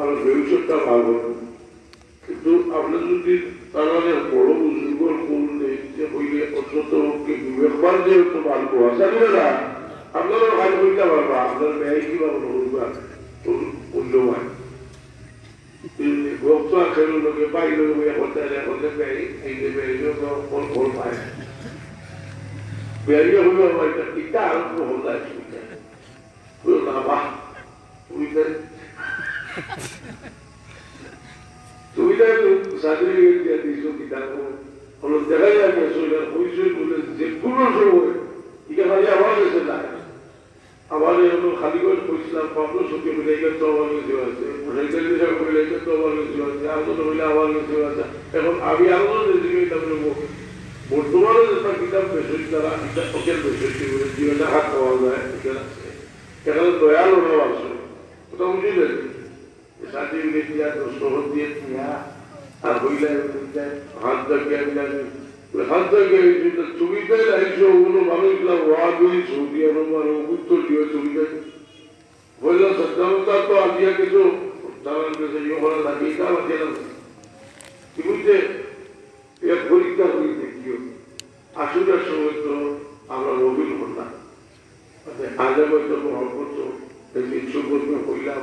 আর ভবিষ্যৎটা ভালো। কিন্তু আপনার যদি তারা বড় বুজুর্গর কোন হইলে অন্তত বিবেকবান যেহেতু মানবো আসামি না। আপনারও ভালো হইতে পারবা আপনার ব্যয় কি পাবো মূল্যবান। ভক্ত আছে, লোকে বাইরে বুঝতে সুবিধা সার্টিফিকেট দিয়ে দিয়েছ কিতাব হলো দেখা যায় যে শরীর হইসই বলে যে কোনো সময় এটা খালি আমার কাছে যায় আমার হলো খালি করে কইছিলাম পাবলো সত্যি বলে এটা তো আমার কাছে আছে রেজাল্ট হিসাবে বলে এটা তো আমার কাছে আছে আলোচনা বলে আমার কাছে আছে এখন আমি আলোচনা দিকে এটা বর্তমানে যেটা কিতাব বেশি তারা এটা ওকে বেশি বলে জীবনে হাত পাওয়া যায় এখানে এখানে দয়াল ওরা আছে ওটা বুঝলেন সার্টিফিকেট দিয়া শহর দিয়ে দিয়া আর হইলে হাত জায়গায় হাত জায়গায় ছবিটাই লাগছে ওগুলো মানুষগুলা ওয়া দুই ছবি আমার উত্তর দিয়ে ছবিটা বলল সত্যমতা তো আজিয়া কিছু তার কাছে ইয়ে করা লাগে এটা আমাকে কি বুঝতে এক পরীক্ষা হইতে কি আসুরার সময় তো আমরা নবীন হতাম আগে হয়তো মহব্বত ইচ্ছু করবে হইলাম।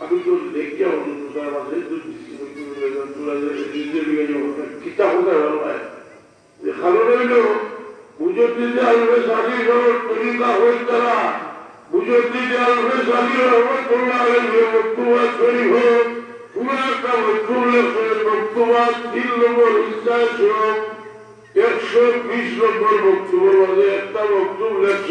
আমি তো দেখে অনুদার মাঝে কিতা হতে হয় যে কারণ হইল বুঝতে আলবে সারি তরিকা হই তারা বুঝতে আলবে সারি রহমতুল্লাহ বক্তব্য নম্বর হিসায় একশো বিশ নম্বর বক্তব্য একটা বক্তব্য লেখছ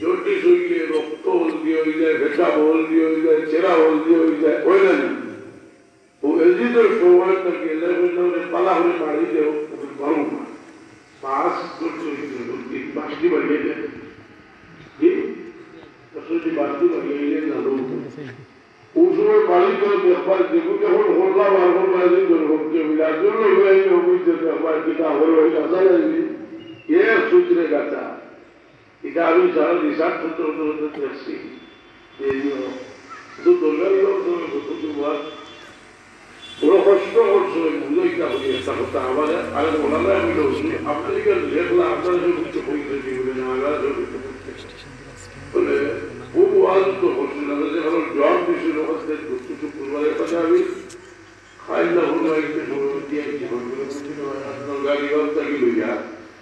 জটিস হইলে রক্ত হলদি হয়ে যায় ভেটা হলদি হয়ে যায় চেরা হলদি হয়ে যায় ওই না ও এজিদের সময় তাকে এলেভেন পালা হলে বাড়ি দেও ভালো পাঁচ করছে বাসটি বাড়িয়ে দেয় জি আসলে বাসটি বাড়িয়ে গেলে না ওই সময় বাড়ি করে দেখবার দেখুন যখন হল্লা বারবার বাড়ি করে ভক্তি মিলার জন্য হইতে দেখবার কিনা হলো এটা জানেন এ সূত্রে গাছা এটা আমি যারা রিসার্চ করতে হতে হতে দেখছি শুধু দরকার ওরা কষ্ট করছে বুঝাইতে হবে একটা কথা আমার আগে ওনারা আমি আপনাদের যেগুলো আপনারা যে মুক্ত হইতে দিবেন আমরা বলে খুব ওয়াজ তো করছিল যে ভালো জব দিছিল হচ্ছে দুঃখ শুক্রবারের কথা আমি খাই না হলো একটা সময় দিয়ে গাড়ি বাস থাকি লইয়া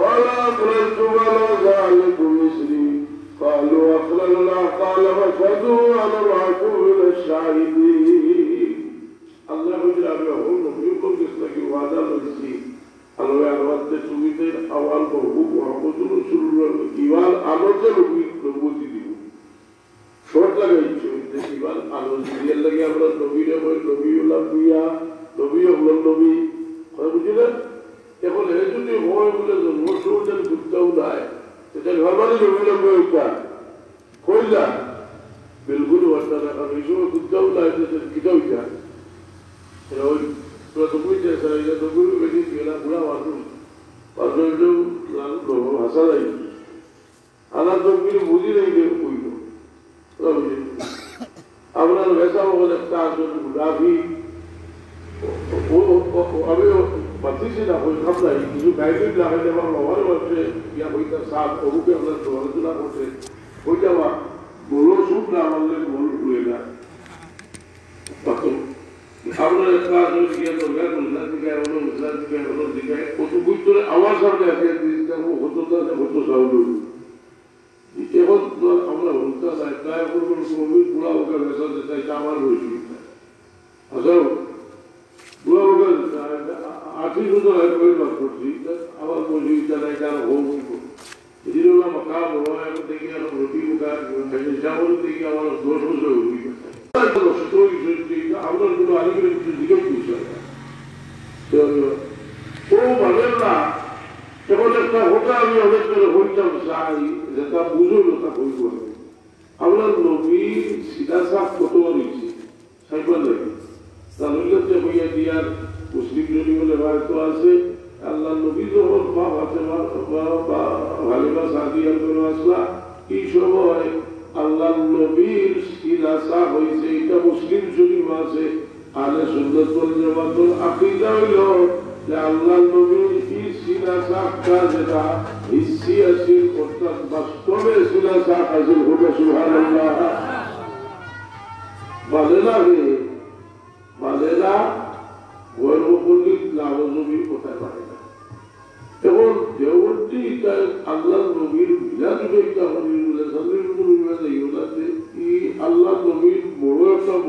قال أقررت ولا ذلكم مثلي قالوا أقررنا قال فاشهدوا أنا معكم من الشاهدين الله يجرى بهم نبيكم مثلك وعدا نفسي الله يعرض تسويته أول بوهو محمد رسول الله إيوان أمرت نبي نبوتي ديو শর্ট লাগাইছো এবার আলো সিরিয়াল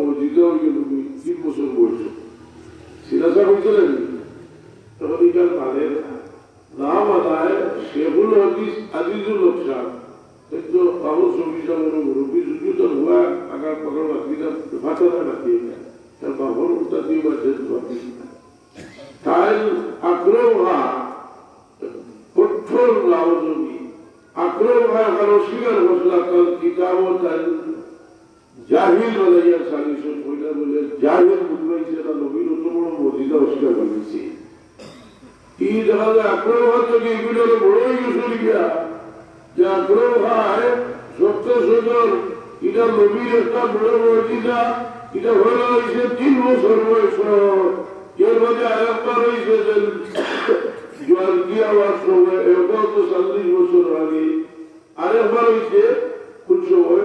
মসজিদে হয়ে গেল তিন বছর বয়স সিরাজা হয়েছিলেন তখন এখান তাদের নাম আদায় শেখুল হদিস আজিজুল হকসান কিন্তু বাকি তাই আগ্রহ কঠোর লাভজনী আগ্রহ কারও স্বীকার ঘোষণা কর কিতাব জাহিল বাজাইয়া সালিশন কইলা বলে জাহিল বুঝবাইছে এটা নবীর অত বড় মজিদা অস্বীকার করেছে। কি দেখা যায় আগ্রহ হচ্ছে কি এগুলো বড়ই গেছে গিয়া যে আগ্রহ হয় সত্য সুন্দর এটা নবীর একটা বড় মজিদা এটা হয়ে তিন রয়েছে যে জোয়ার কি আওয়াজ সময় এটাও তো চল্লিশ বছর আগে আরেকবার হয়েছে কোন সময়?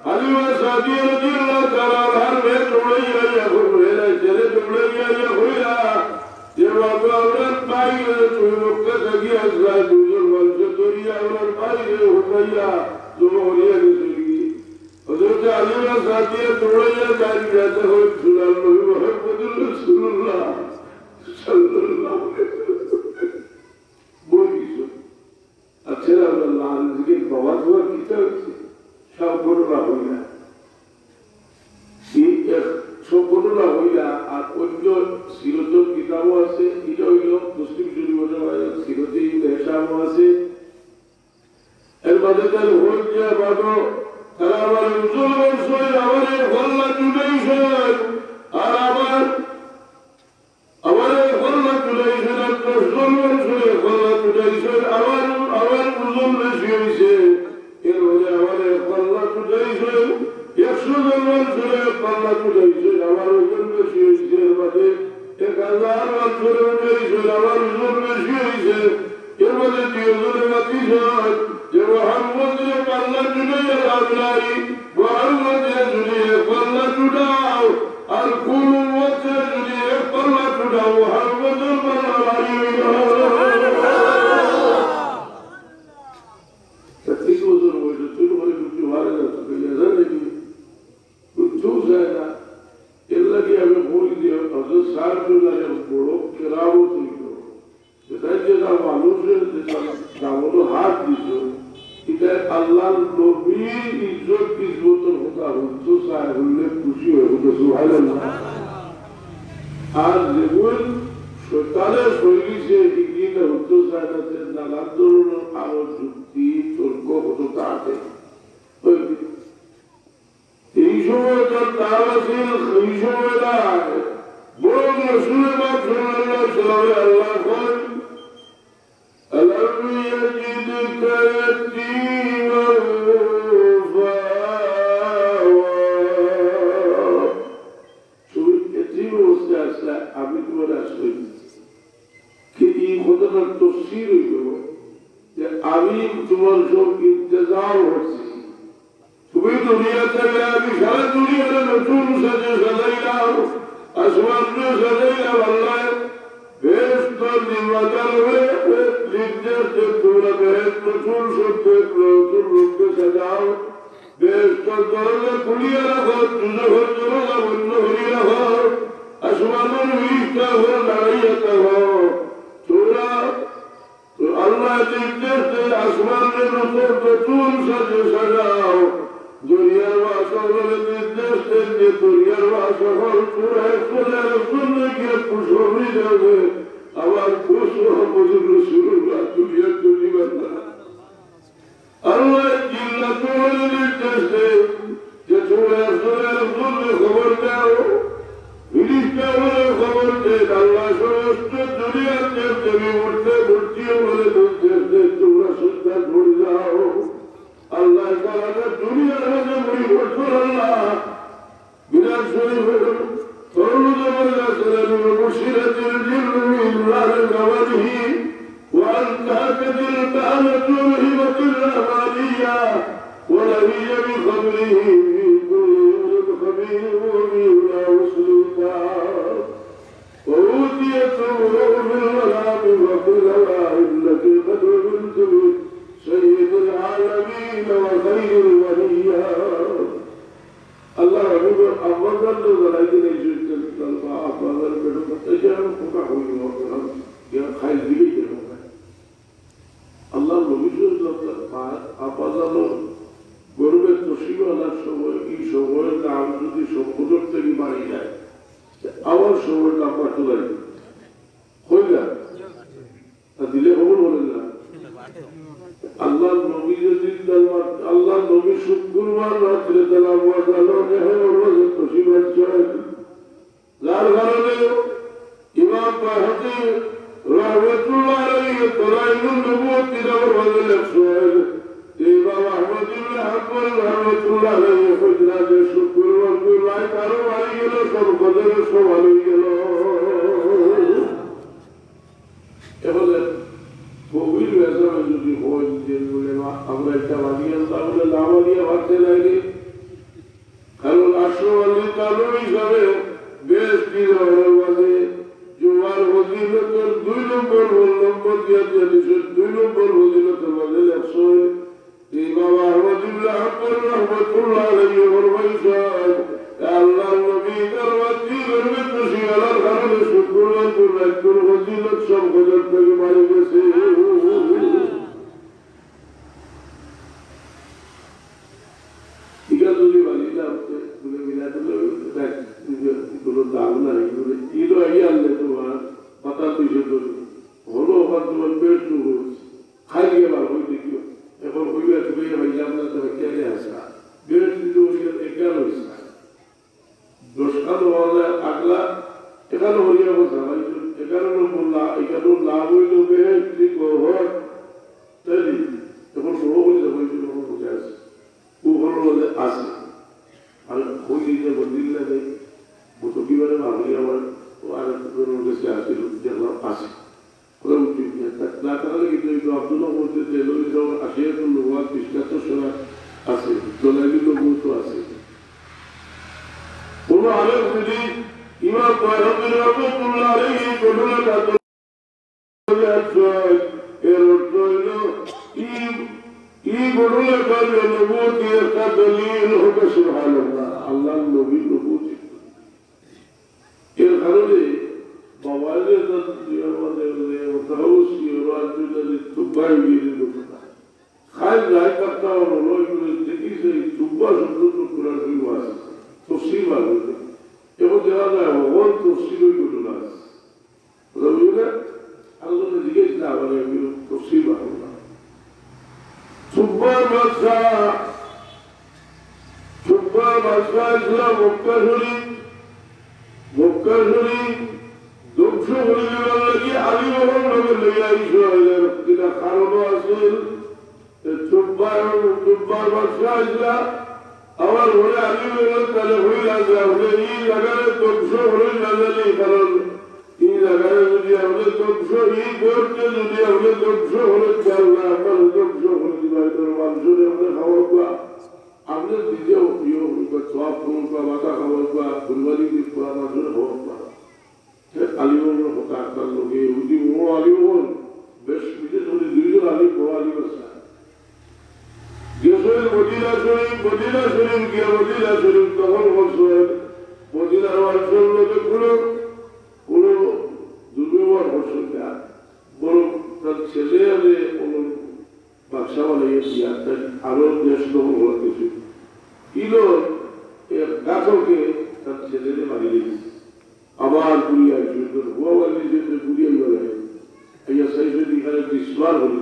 মা হালিমা সাদিয়া রাদিয়াল্লাহু তাআলা হার মে তোড়াই আইয়া হইলা জেরে তোড়াই আইয়া হইলা যে বাবা ওরান বাইরে তুই মক্কা থেকে আসলা দুজন বংশ তরিয়া ওরান বাইরে হইয়া জমহরিয়া গেছিলি হযরত আলিমা সাদিয়া তোড়াইয়া জারি যাতে হই সুরাল নবী মুহাম্মদুর রাসূলুল্লাহ সাল্লাল্লাহু আলাইহি ওয়াসাল্লাম বলিছো আচ্ছা আল্লাহ জিকির বাবা দোয়া কিতা হচ্ছে সব ঘটনা হইলা সব ঘটনা হইলা আর অন্য সিরতর কিতাবও আছে এটা হইল মুসলিম শরীফের সিরতি দেশামও আছে এর মাঝে তার হল যে বাবা তারা আমার উজ্জ্বল বর্ষয় আমার হল্লা জুড়েইছেন আর আমার আমার হল্লা বর্ষয় হল্লা জুড়েইছেন চলে খবর দাও কোনো দাম নাই ইলো আগে আনলে শেষে যে বাদশাহ বানাইয়া দিয়া আরও দেশ গ্রহণ করতেছে ইলো গাছকে তার ছেলেদের মারি দিয়েছে। আবার ঘুরিয়ে আসবে ঘুরিয়ে গেলে এই সাইফের দিঘারে বিস্মার হল।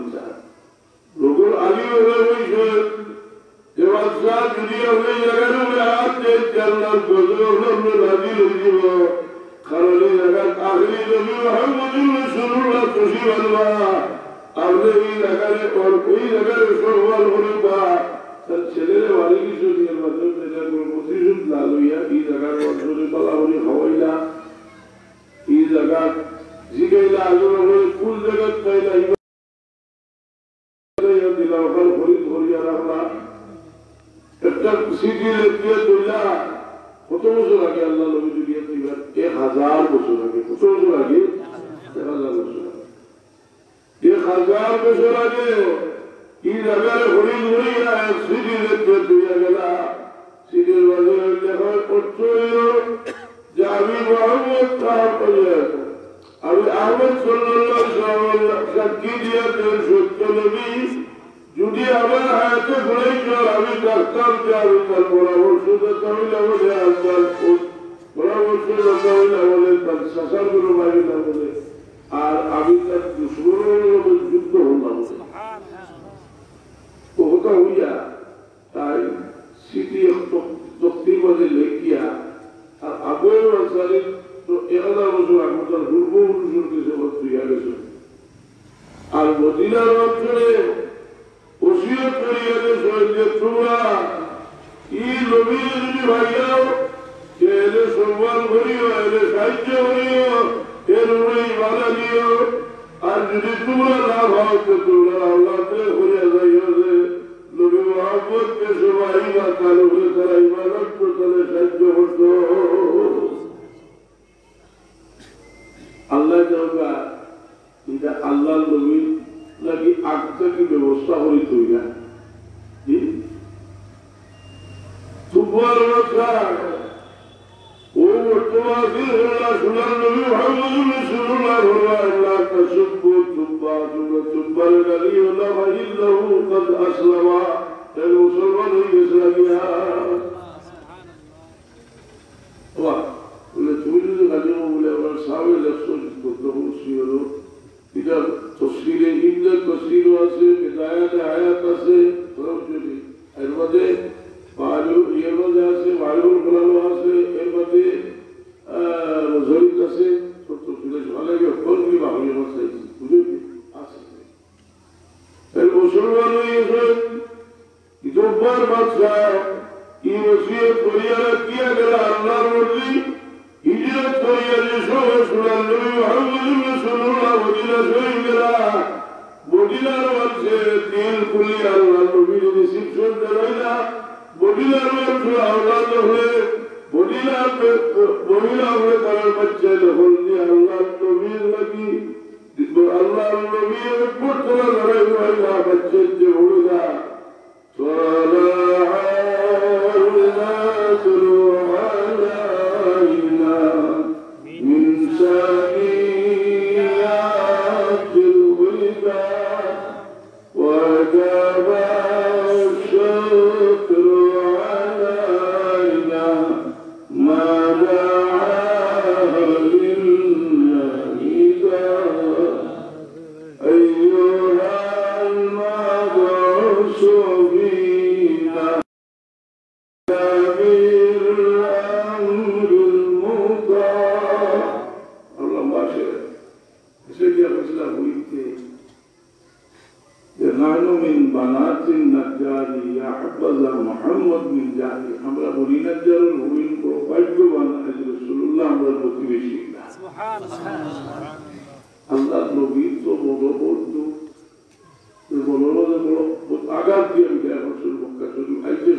ডাক্তার কি ব্যবস্থা করে তুই না ہوئی گیا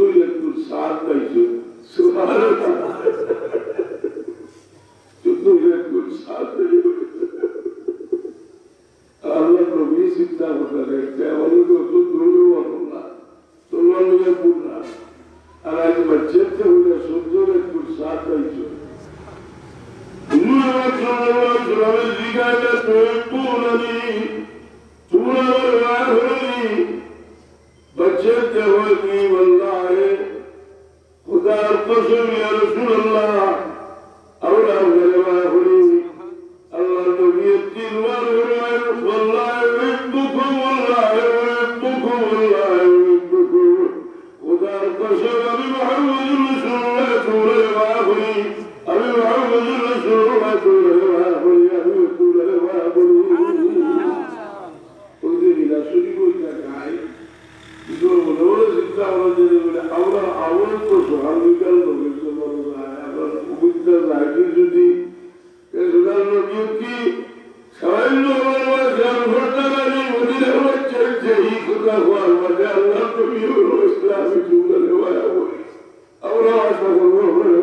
చుట్టూ సాగు చుట్టూ సాగు ಅದನ್ನು ಬೀಸಿದ್ದಾಗುತ್ತಾರೆ ಅವರಿಗೂ ದುರ್ಗವನ್ನ ತುಲನಿಗೆ ಪೂರ್ಣ ಅದಾಗಿರುವ ಚೇತನಿಗೆ ಸುದ್ದೂರ ಕುರಿತು ಸಾಕಾಯಿತು ಈಗಾಗಲೇ ತುಳನಿ ತುಳನಿ خدا رسول اللہ اور اور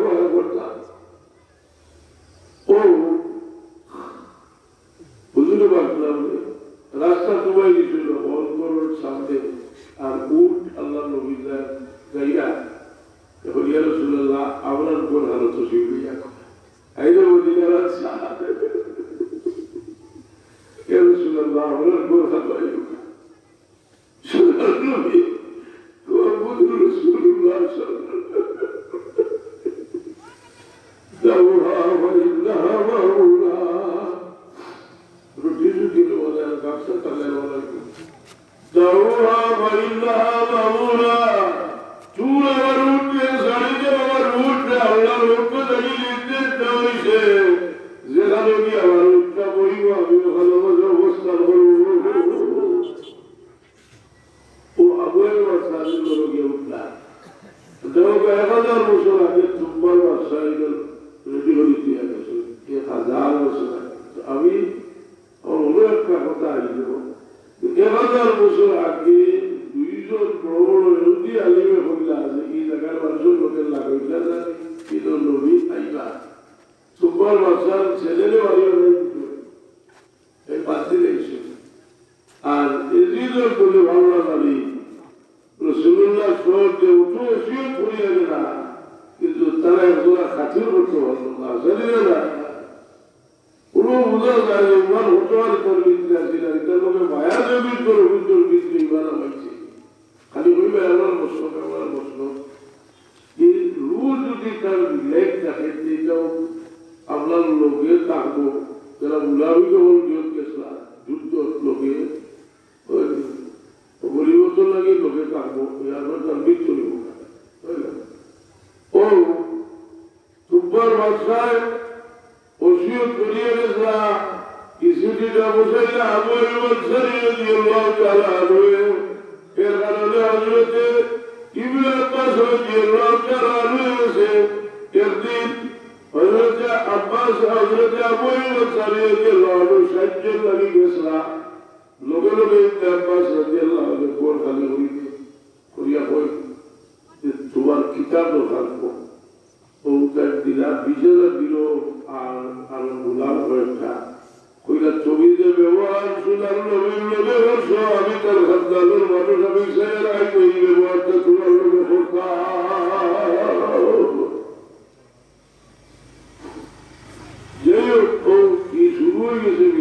دعوها فإنها مأمورة you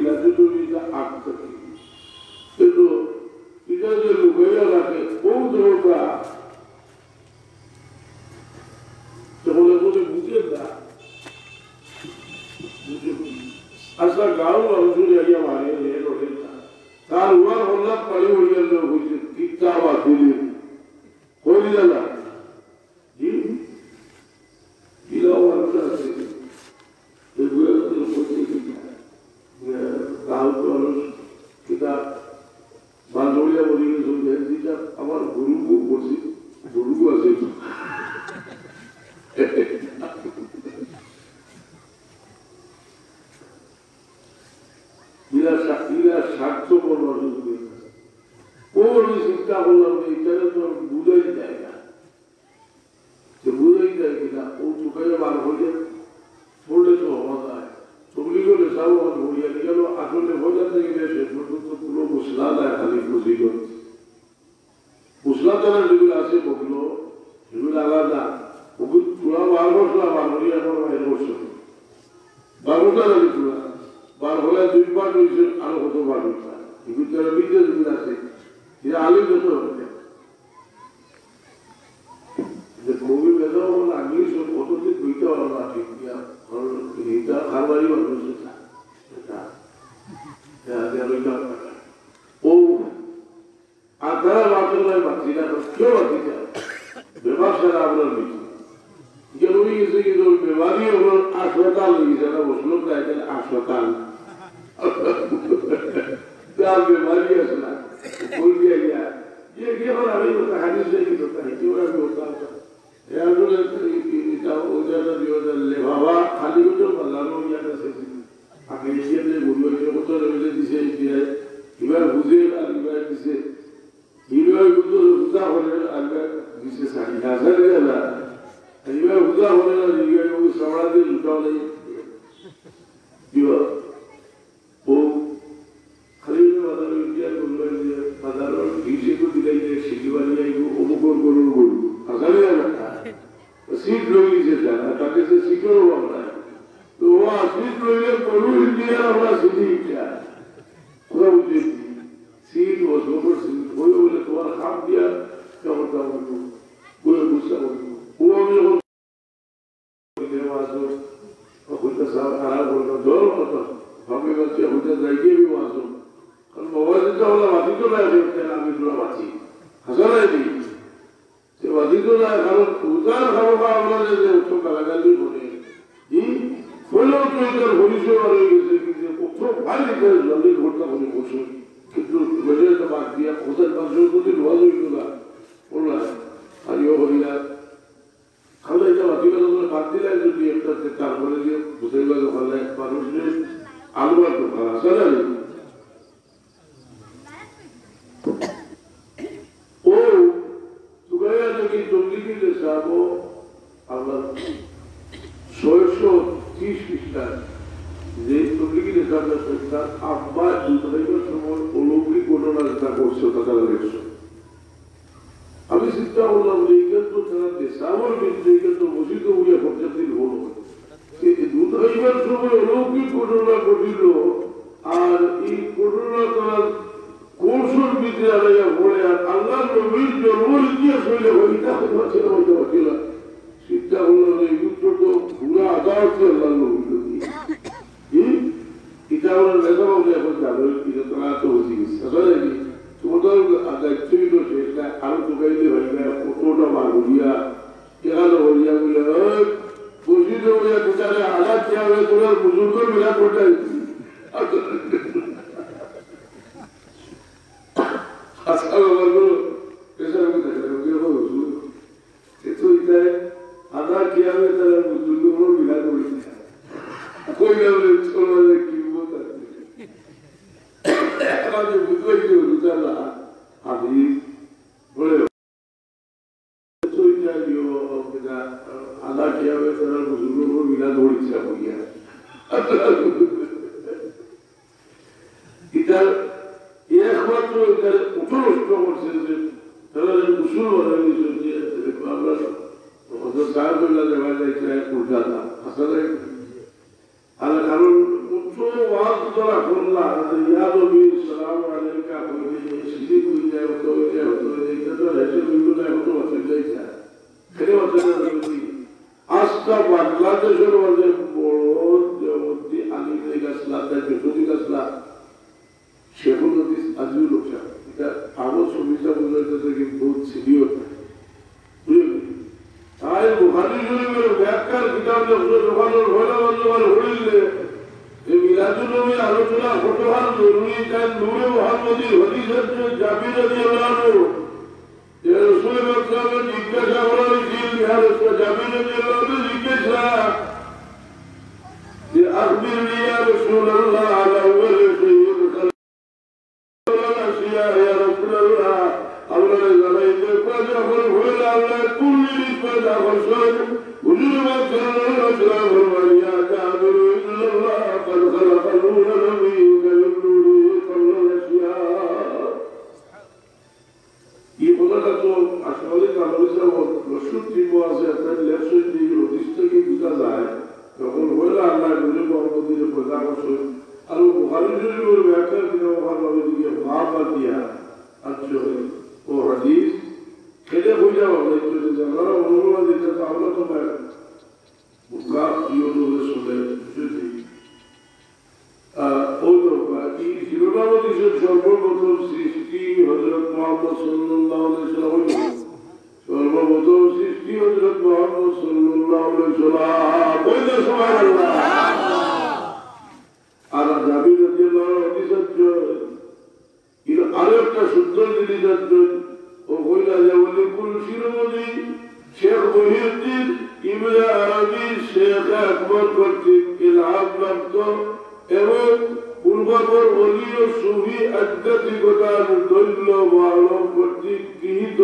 ಸಾಧಾರಣ ಬೀಜಕ್ಕೂ ದಿಲೈತೆ ಸಿಗಿವರಿಯಾಗೂ ಒಮ್ಮುಕೋರ್ ಕೊರೋರು ಅಸಲೇ ಅಲ್ಲ ಸೀಟ್ ಲೋಗಿಸಿದ್ದಾರೆ ತಕ್ಕ ಸೀಟ್ ಹೋಗೋಣ तो वहाँ सीट लोग करूँ इंडिया वहाँ सीधी جائے تو ہو گیا আকবর কর্তৃক ইলহাম প্রাপ্ত এবং পূর্ববর অলি ও সুফি আধ্যাত্মিকতার দৈন্য মালম কর্তৃক গৃহীত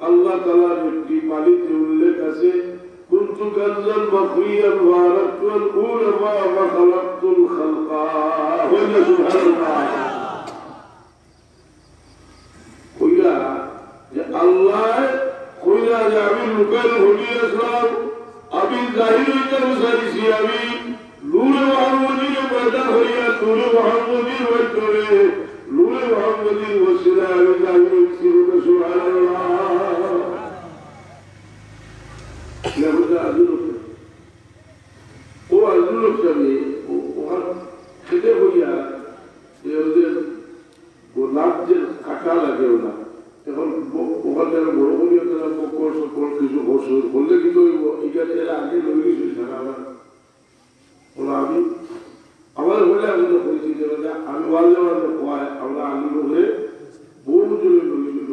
আল্লাহ তালার একটি পালিতে উল্লেখ আছে كنت كنزا بقيا وعرفت العلماء وخلقت الخلقا وإن سبحان الله কইলা যে আল্লাহ কইলা যে আমি লোকের হলি আসলাম আমি জাহির হইতে আমি নূরে মোহাম্মদীর পয়দা হইয়া নূরে মোহাম্মদীর বৈঠরে নূরে মোহাম্মদীর বসিলা আমি জাহির হইছি ও আজুল যাবে ওখান হইয়া গোলাপ যে কাটা লাগে ওরা এখন ওখান বড় বললে আগে গেছিল সারা আমি আমার হলে যে আমি ওয়াজে ওয়াজে খোয়াই আমরা আমি বলে বহু জনে লই গেছিল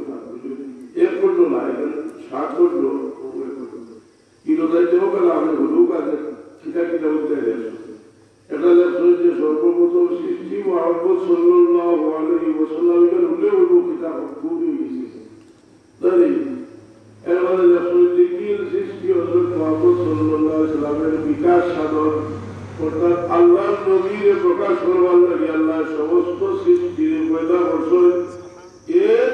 এক করল না, এখানে সাত করল কিন্তু তাই দেবো আমি হলেও কাজে কিটা কিটা উঠতে এটা লেখা যে সর্বপ্রথম সৃষ্টি মোহাম্মদ সাল্লাল্লাহু আলাইহি ওয়াসাল্লাম এর উল্লেখ হলো কিতাব খুবই এসেছে তাই এবারে লেখা যে কি সৃষ্টি হযরত মোহাম্মদ সাল্লাল্লাহু আলাইহি ওয়াসাল্লামের বিকাশ সাধন অর্থাৎ আল্লাহর নবীর প্রকাশ করবার লাগে আল্লাহ সমস্ত সৃষ্টির পয়দা করছেন এর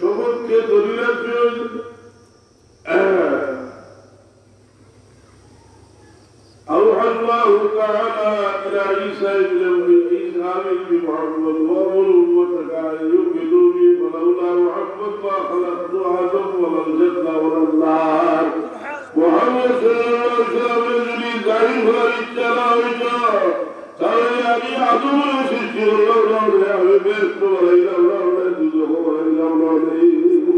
সমস্ত দলিলের জন্য أوحى الله تعالى إلى عيسى بن عيسى عليه محمد وأمره وتكاين يؤمنوا بي فلولا محمد ما خلقت آدم ولا الجنة ولا النار محمد صلى الله عليه وسلم يريد ضعيفا للتلاوجة قال يعني عدو المشركين الله لا يحمي بيته ولا إلى الله لا يجوزه ولا إلى الله. لا يجوزه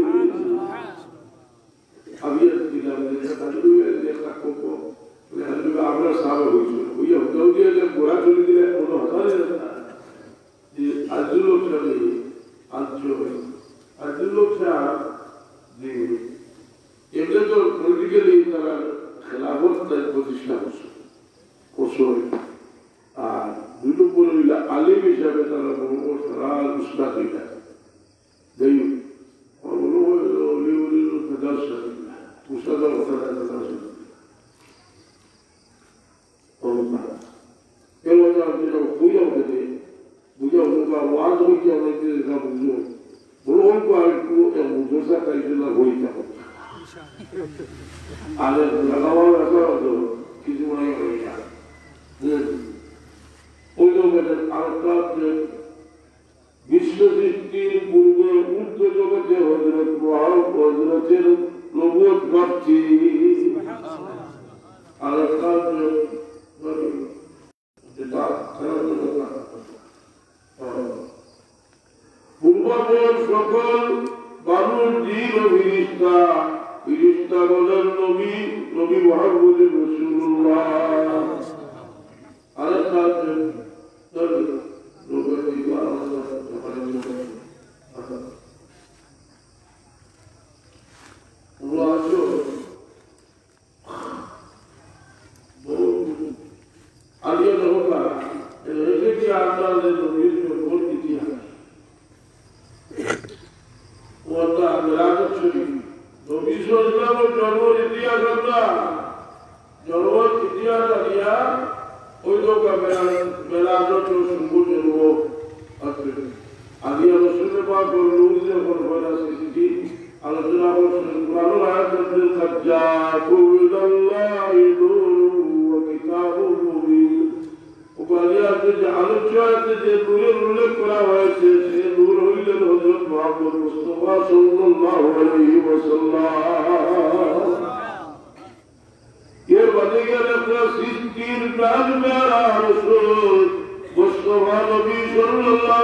أبيض كلام لك تجوزه আমরা সাহাবা হয়েছিল ওই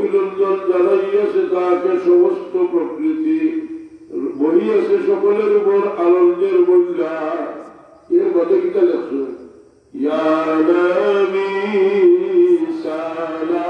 অভিনন্দন জানাইয়াছে তাহাকে সমস্ত প্রকৃতি। বহিয়াছে সকলের উপর আনন্দের মহিলা। এর মধ্যে কিটা লেখছো সালা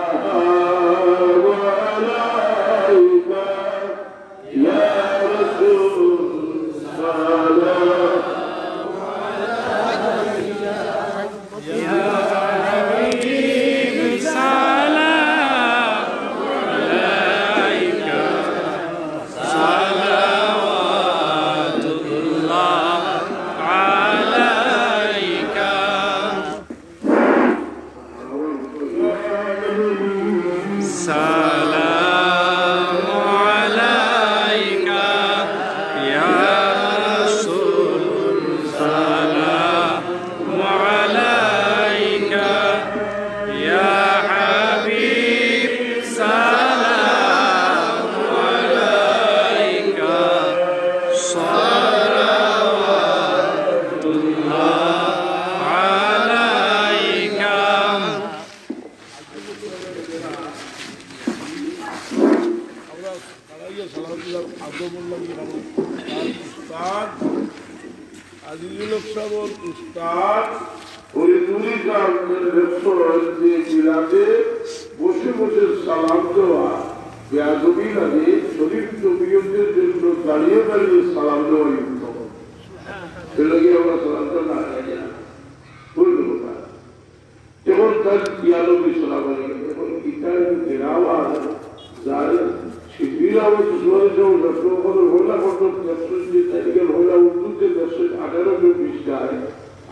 আঠেরো জন পৃষ্ঠায়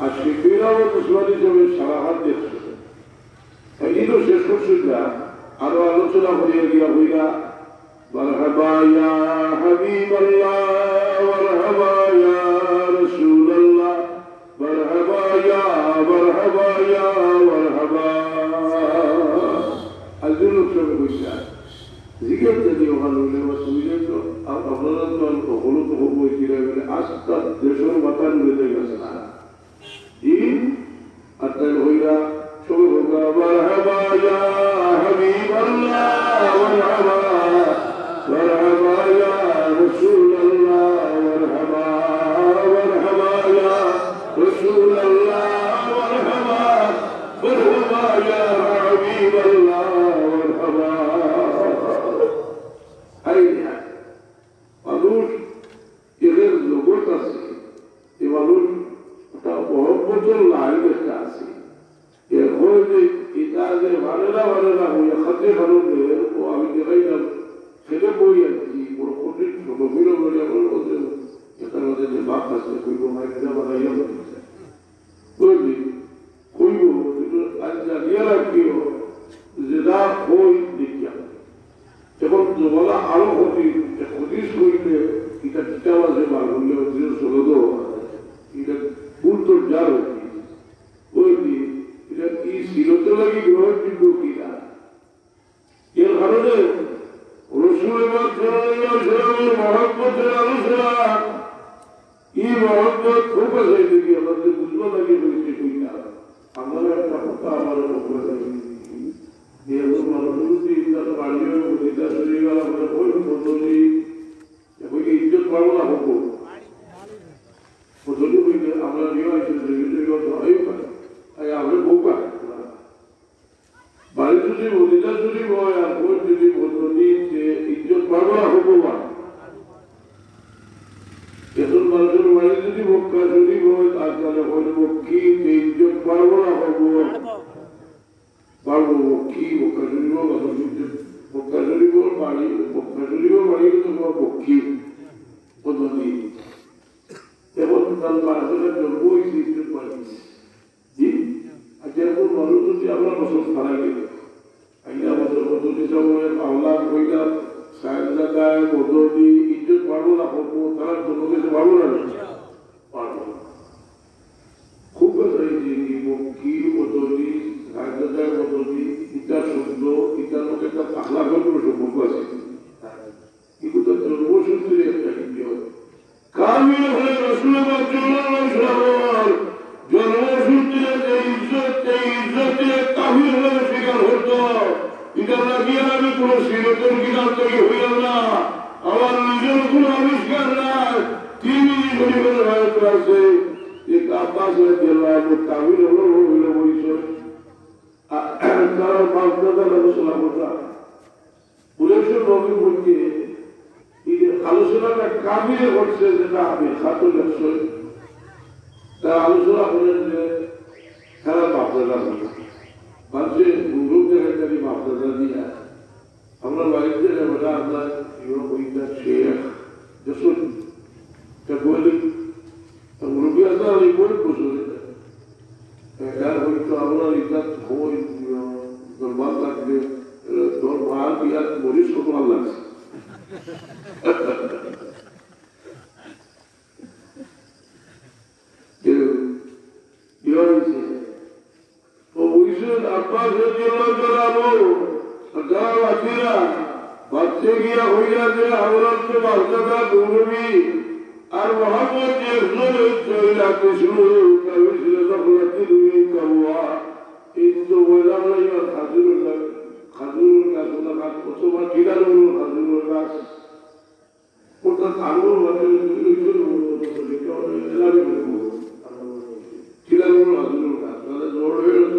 আর শিল্পীরাও মুসলমান হিসেবে সারা দেখছিল শেষ করছিলা আরো আলোচনা করিয়া গিয়া হইয়া مرحبا يا حبيب الله مرحبا يا رسول الله. مرحبا يا مرحبا يا مرحبا الذل شرب الشعر জিকের যদি ওখানে উল্লেখ সুবিধা তো আপনারা তো ওগুলো তো হব কীভাবে আস্তা দেশের গেছে না দিন আর তাই ওইরা সবাই হোক মারহাবা পারব কি মক্কা শরীফ মক্কা শরীফ বাড়ি মক্কা শরীফ বাড়ি তোমার এবং তার মাঝে জন্ম হয়েছে পারি জি আজকে এখন মানুষ যদি আমরা বছর ফারা গেলে আইনা বছর পদ্ধতি সময় পাওলা কইলা সাহেব জায়গায় পদ্ধতি ইজ্জত পারব না করব তারা জন্ম কিছু পারব না সিরতের কিনার তৈরি হইল না। আমার নিজের কোন আবিষ্কার নাই। তিনি গরিবের ভারত আছে যে আব্বাস কামিল হলো হইল বইছে তারা বাগদাদা আলোচনা করলাম পুরেশ্বর নবী বলছে করেন বাপদাদা দিয়া আমরা বাড়িতে বেটা আমরা ওইটা শেখ যশোর তা বলি মুরব্বী আছে আর এই বই বসে এর হয়তো আমরা এটা হই দরবার লাগবে দরবার দিয়া মরিস কত লাগছে বাচ্চা গিয়া হইয়া যে আমরা তো বাচ্চাটা গৌরবী আর মোহাম্মদ যে চইলা কৃষ্ণ কবি ছিল তখন তুমি কাবুয়া এই তো বললাম না এবার খাজুর খাজুর গাছ ওটা জোর হয়ে গেছে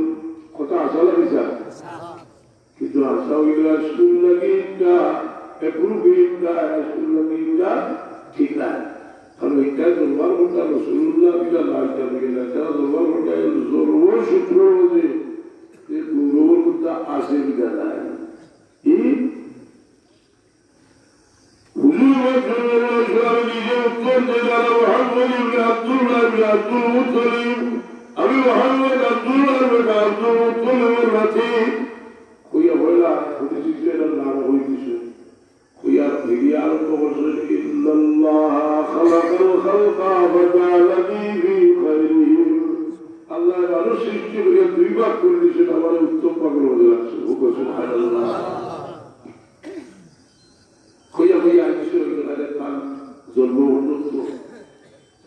কিন্তু আসা হইলে রাসূল লাগিটা এপ্রুভিটা রাসূল লাগিটা ঠিক না কারণ এটা দরবার কোনটা রসুল্লাহ বিলা লাইটা বিলা তারা দরবার কোনটা জরুর সূত্র যে যে গৌরবর কোনটা আসে বিলা নাই এই হুজুর আমি নিজে উত্তর দিলাম Muhammad ibn Abdullah ibn Abdul Muttalib আমি মোহাম্মদ ইবনে আব্দুল মুত্তালিবের নাতি কইয়া বলা হুজুর এর নাম হইছে কইয়া ফিরিয়া আরম্ভ করছে ইল্লাল্লাহ খালাকাল খালকা ফাজালানি ফি খাইরিহিম আল্লাহ মানুষ সৃষ্টি করে দুই ভাগ করে দিয়েছেন, আমার উত্তম পাগল হয়ে যাচ্ছে। ও সুবহানাল্লাহ। কইয়া কইয়া আইসে জন্ম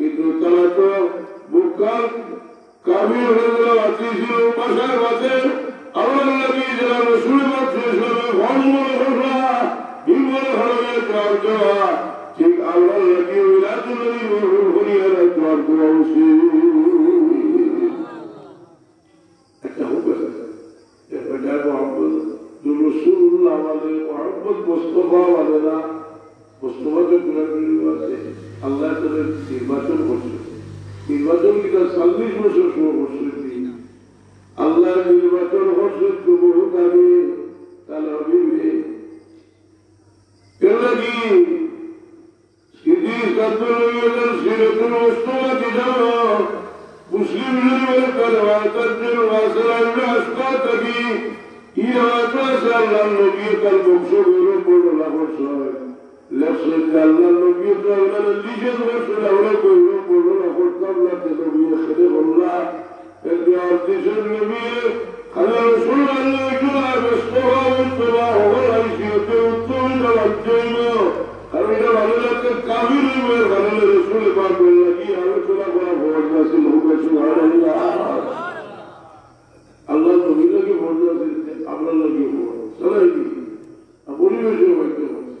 কিন্তু তারা তো বুকাল কাবিল হয়ে গেল ছিল বাসায় বাসে নবী যারা রসুল মাত্র হিসাবে ভঙ্গল ঘটনা বিমল তার দেওয়া। ঠিক আল্লাহ নবী মিলাদুল নবী মরহুম হরিয়ার রসুল্লাহ আমাদের মোহাম্মদ মোস্তফা আমাদের না, মোস্তফা তো আছে। আল্লাহ তাদের নির্বাচন করছে। নির্বাচন কিনা চল্লিশ বছর শুরু করছে? আল্লাহ নির্বাচন করছে বহু দাবি তাহলে অভিবে মুসলিম আল্লাহ নবী কাল লিখে বসে আমরা গৌরব বড় লাভস কামলা তে নবী খেলে বললা এতে আর দেশের নবী খালি রসুল আল্লাহ জুলা বেস্তবা উত্তবা হল আইসিয়তে উত্তম জবাব জৈন আর এটা ভালো লাগছে কাবির ভালো রসুল পাক বললা কি আলোচনা করা ভোট আছে লোক আছে আল্লাহ নবী লাগে ভোট আছে আপনার লাগে ভোট সবাই কি পরিবেশে হইতে হচ্ছে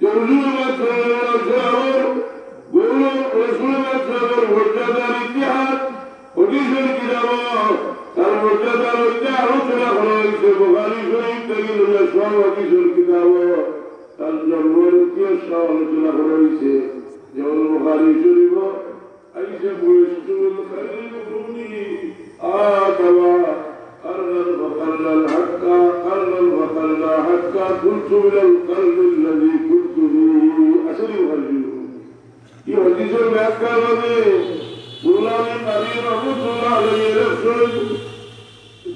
যে হুজুর মাত্রাবর গৌর রসুল মাত্রাবর মর্যাদার ইতিহাস হদিসের কিতাবর তার মর্যাদার ঐটা আলোচনা করা হয়েছে বোখারি শরীফ থেকে লোলা সব হদিসের কিতাবর তার জন্মের ইতিহাস সব আলোচনা করা হয়েছে যেমন বোখারি শরীফ আইসে বৈষ্ণব খালি আ قرر وقرر الحق قرر وقرر حق قلت من القلب الذي قلت به اصل يغلبه یہ حدیث میں بیعت کر رہا دے مولا نے نبی رحمت اللہ علیہ رسول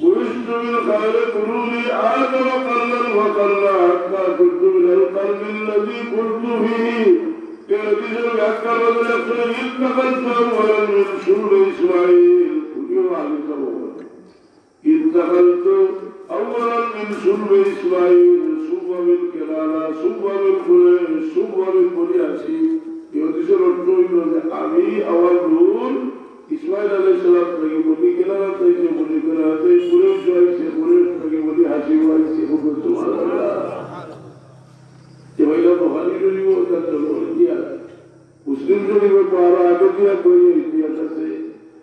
قلت من خیر قرون آدم قرر وقرر حق قلت من القلب الذي قلت به. کہ حدیث میں بیعت کر رہا دے اصل یتنقل سامورا من شور اسماعیل یہ معلوم سامورا إذ دخلت أولا من صلب إسماعيل صوب من كلالة صوب من فلان صوب من فلياسين يوديسر الرجل أمي أول نور إسماعيل عليه السلام تجي بني كلالة تجي بني كلالة تجي بني شوائي تجي بني تجي بني حسيب وائي تجي بني سبحان الله جبائل بخاری جو لیو ہوتا ہے تو مسلم جو لیو پارا آگے دیا کوئی دیا تھا سے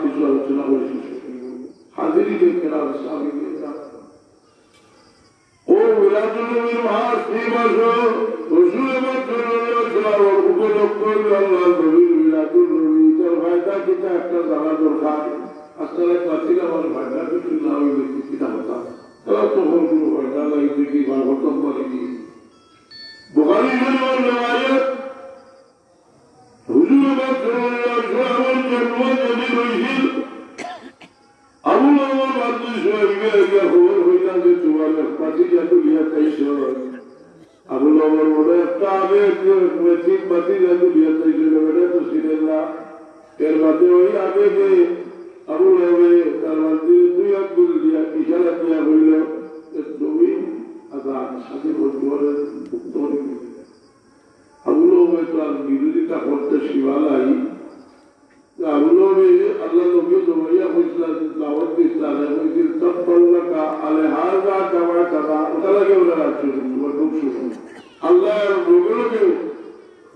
কিছু আলোচনা করেছি কেনার স্বামী ও মিলাদুল্নবীর মাস এই মাস উপলক্ষ ভাইটা কিতা একটা জানা দরকার আসলে কাছিলা আমার ভাইটা কিছু না হইলে কিতা হতা। তারা তখন কোনো ভাইটা লাগছে কি বা হতম পারিনি বুখারী শরীফের রিওয়ায়াত হুজুর আমার মনে একটা আগে পাতি জাতু লিয়া তাইছ বেটা তো ছিলেন না। এর মাঝে ওই আগে যে আবু হবে তার মাঝে দুই আব্দুল দিয়া ইশারা দিয়া হইল তুমি আজাদ সাথে বন্ধুরে আবুল হবে তার বিরোধিতা করতে শিবালাই আবুল হবে আল্লাহ নবী জমাইয়া হয়েছিলেন দাওয়াত দিয়েছিলেন হয়েছিল তৎপল্লাকা আলে নবীকে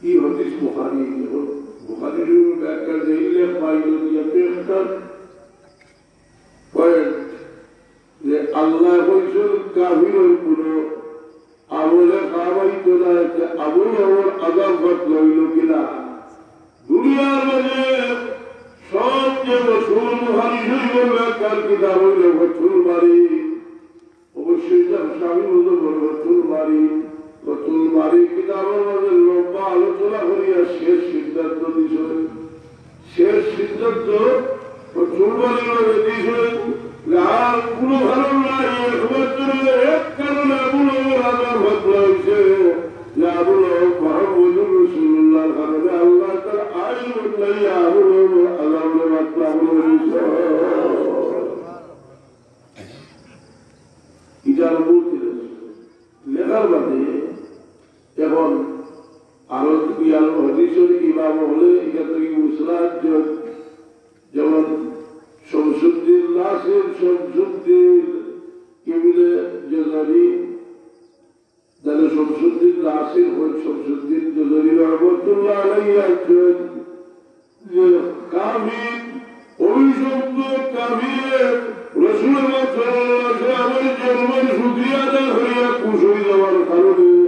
কি হতিস বোখারি বোখারি ব্যাখ্যা দিলে পাইল ইয়াতে একটা পয়েন্ট যে আল্লাহ হইছেন কাহির কোন আমলে না যে আবু আমার আগাম ভাত লইল কিনা দুনিয়ার মাঝে সবচেয়ে রসুল মুহারি শরীফের ব্যাখ্যার কিতাব হইল রসুল বাড়ি। অবশ্যই স্বামী বড় রসুল বাড়ি। বাড়ি কিতাবের মাঝে লম্বা আলোচনা করিয়া শেষ সিদ্ধান্ত দিয়েছেন শেষ সিদ্ধান্ত ইটার বলছিলেন লেখার বাদে এখন আরও ইয়ার হদিসের ইমাম হলে যেমন শমসুদ্দিন নাসির, শমসুদ্দিন যারা শমসুদ্দিন নাসির শমসুদ্দিন রহমতুল্লাহ আলাই আছেন যে কাবির অভিশপ্ত কাবির রসুলের আমার জন্মের সুক্রিয়া হইয়া খুশ হয়ে যাওয়ার কারণে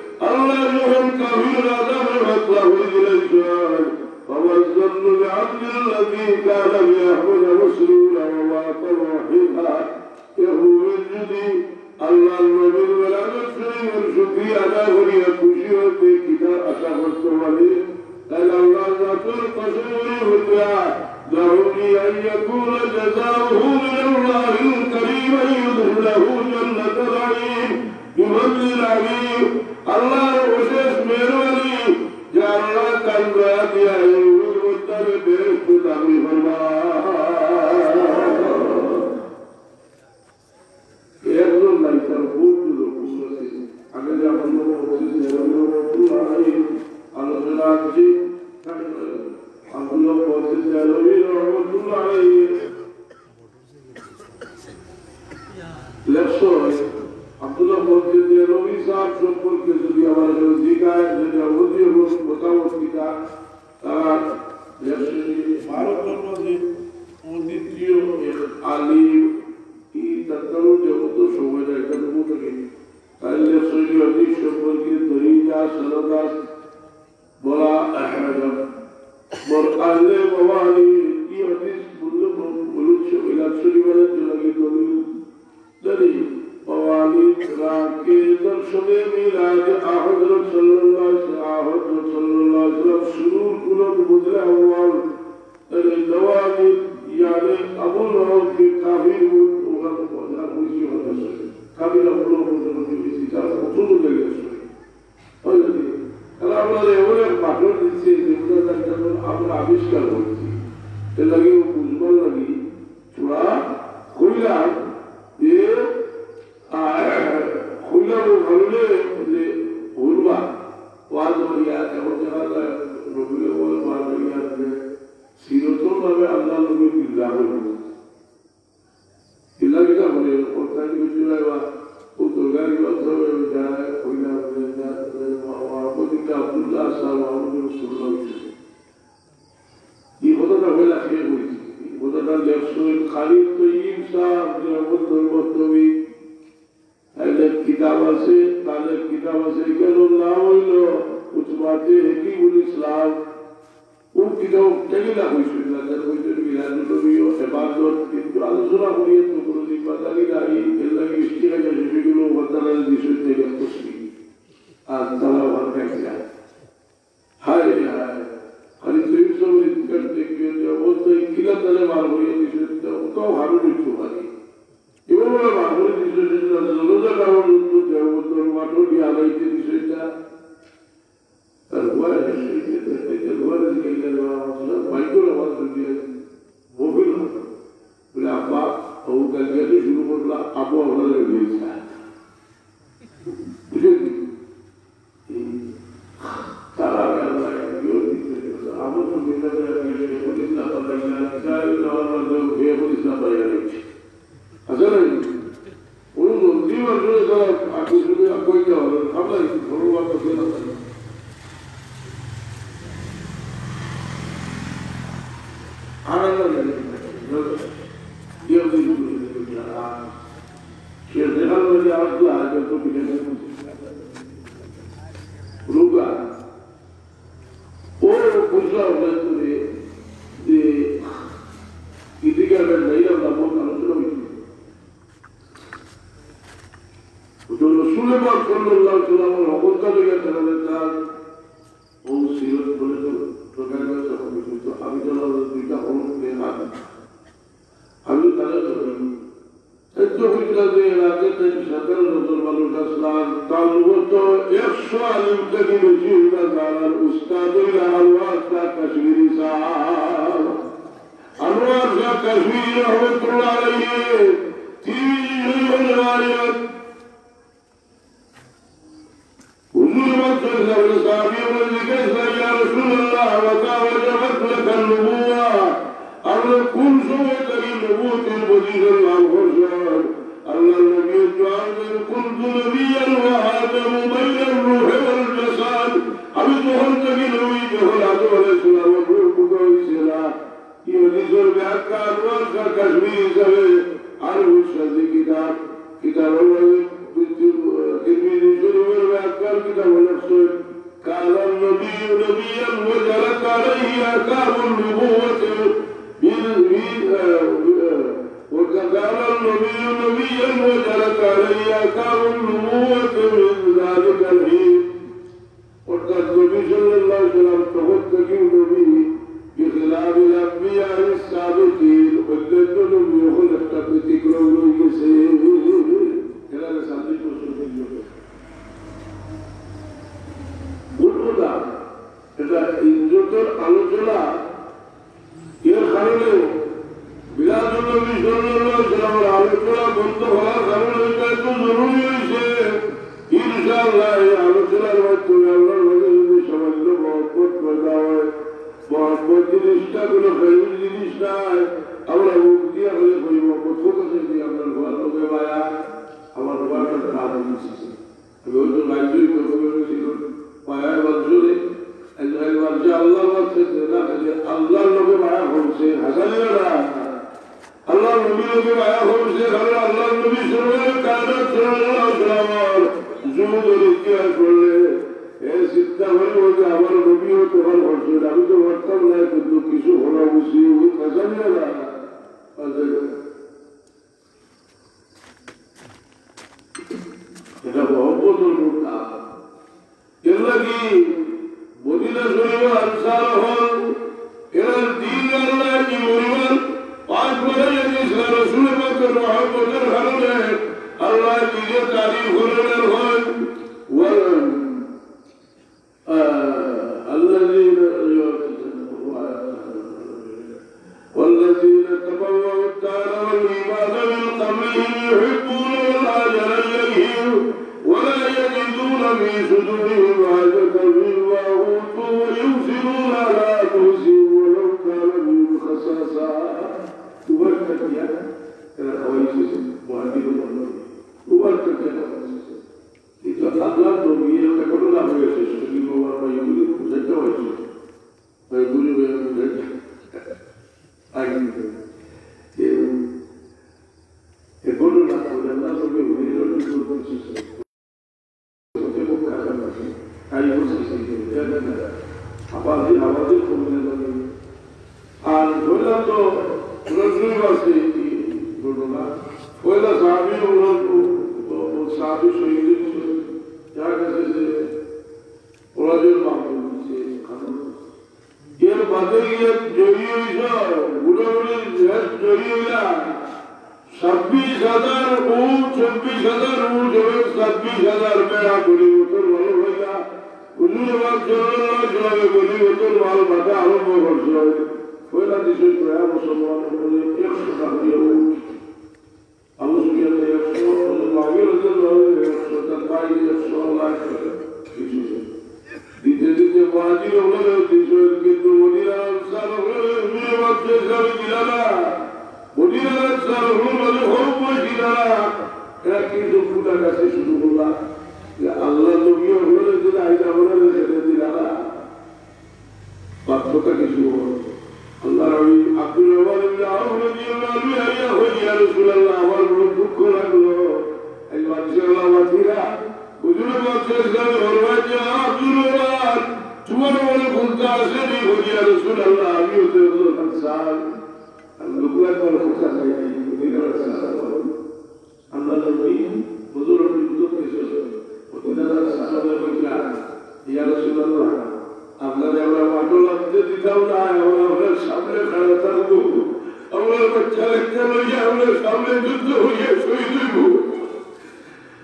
اللهم كهل ذنبك وهد للجهال فهو الظن بعبد الذي كان ليحمد مسلما وواق وحيدا يهو من جدي اللهم من أنا ولي كشي كتاب اتى والصوالي ضروري أن يكون جزاؤه من الله الكريم أن يدخله جنة نعيم بفضل العظيم الله وشيخ ميرولي جعلنا كالباب يا يوم الدرب تدعم الله يرجو الله تنفوت للخصوص أجل يا بندر وخصوص يا بندر وخصوص على الصلاة أغلق وتسألوين رحمة الله عليه লেকশন আব্দুল্লাহ মসজিদ রবি সাহেব সম্পর্কে যদি আমার জিগায় যদি অবধি হোক মোটামুটি টিকা তারা ভারতের মধ্যে অদ্বিতীয় আলিম ই তাদেরও যত সময় দেয় তাদের মতো তাই লেকশনীয় সম্পর্কে দরিদা সরদাস বলা আলে বাবানি কি হাদিস বলল দলিল কে কাবির বলা বুঝি হতে কাবির আবু নওয়াজ কে বেশি তার কত লেগে গেছে ওই তাহলে আমরা এমন পাঠক দিচ্ছি যেগুলো আমরা আবিষ্কার করছি, এর লাগে বুঝবার লাগি চূড়া খুললাম যে খুললাম ভাবলে যে ভুলবা ওয়াজ হইয়া এমন জায়গা রবিলে বল মার হইয়া ভাবে আল্লাহ তো ইনসাফ যে অবদ্ধর বক্তব্য তাহলে কিতাব আছে তাহলে কিতাব আছে কেন নাম হইল উৎপাতে হেকিবুল ইসলাম কোন কিতাব টেলিলা হয়েছিল যাদের হয়েছিল মিলাদ নবীও হেফাজত কিন্তু আলোচনা করিয়ে তো কোনো দিন বাদালি নাই এর লাগে ইস্তিরা যে সেগুলো বাদালাল দিশে থেকে খুশি আর তারা ভালো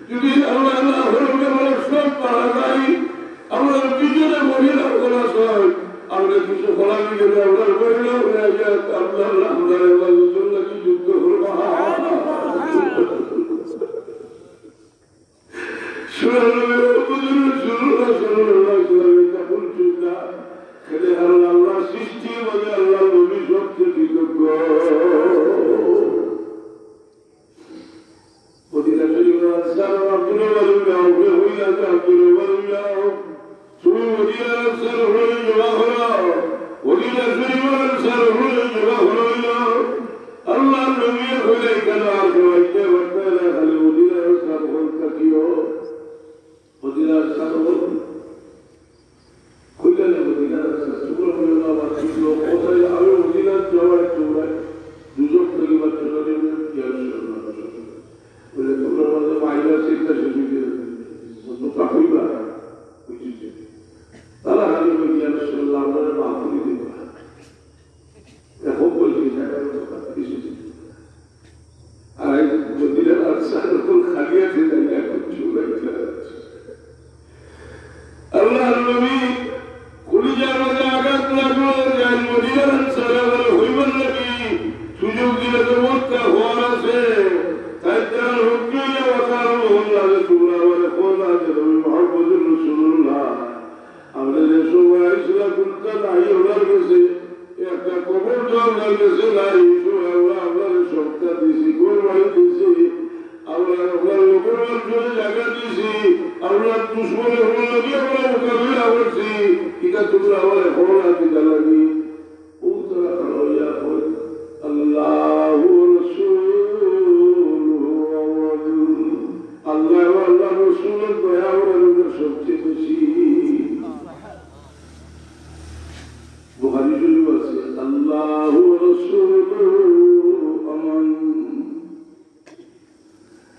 যদি আমরা না হলে আমরা সব পাড়া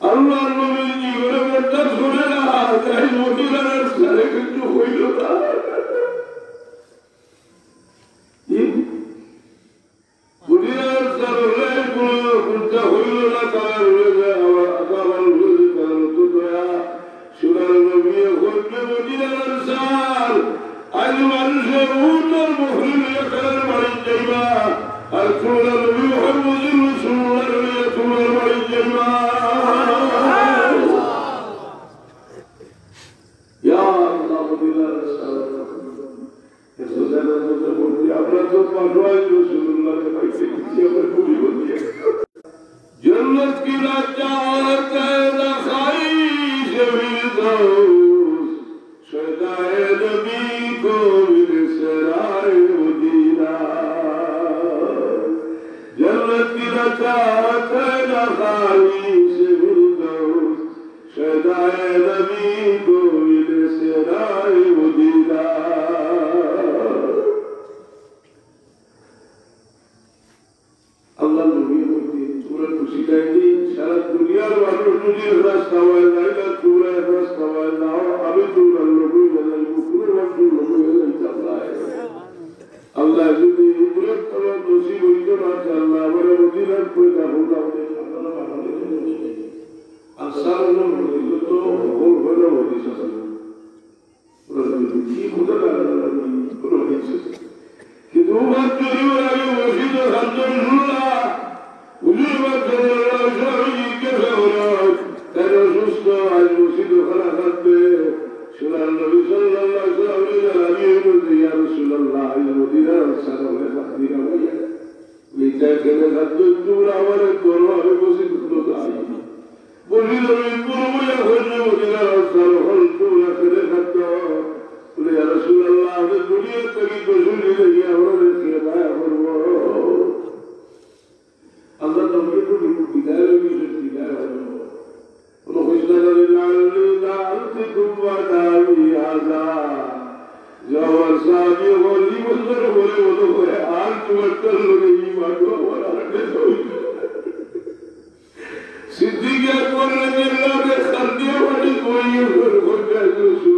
আল্লাহ নবীর জীবনে বলটা শুনে না তাই মদিনার সারে কিন্তু হইল না صدیق اکبر رضی اللہ کے خردے والی کوئی ہو جائے